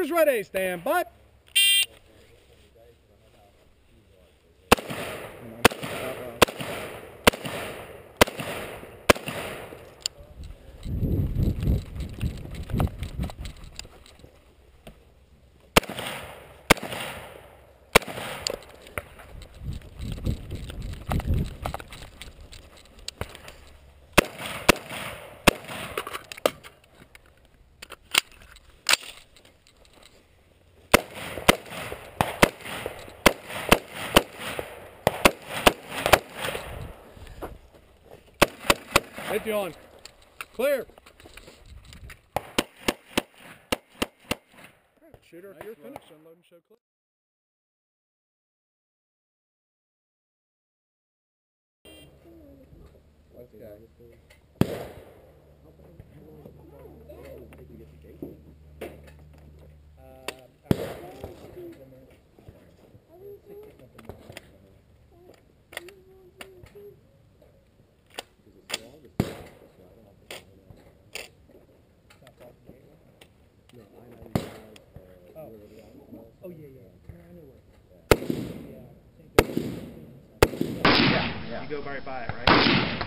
Shooters ready, stand by. Safety on. Clear. Shooter, if you're finished, unload and show clear. Oh, yeah, yeah. I know where. Yeah. You go right by it, right?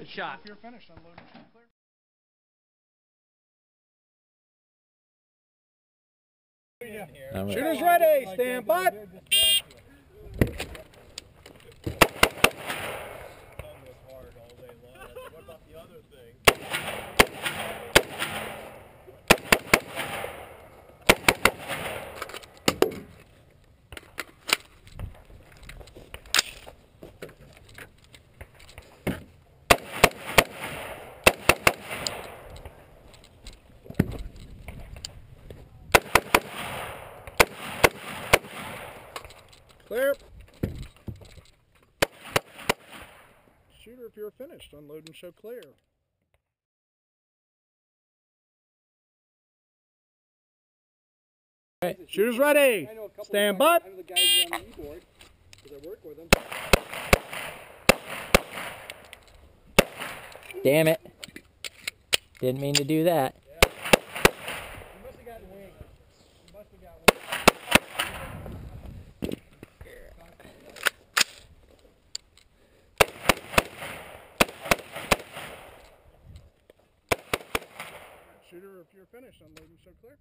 creeper. Good shot. If you're finished, unload and show clear. Shooters ready, stand by. Clear. Shooter, if you're finished, unload and show clear. Shooters ready. I know a couple of Stand guys- by. The guys on the e-board, because I work with them. Damn it. Didn't mean to do that. You must have gotten wings. You must have got wings. Shooter, if you're finished, unload and show clear.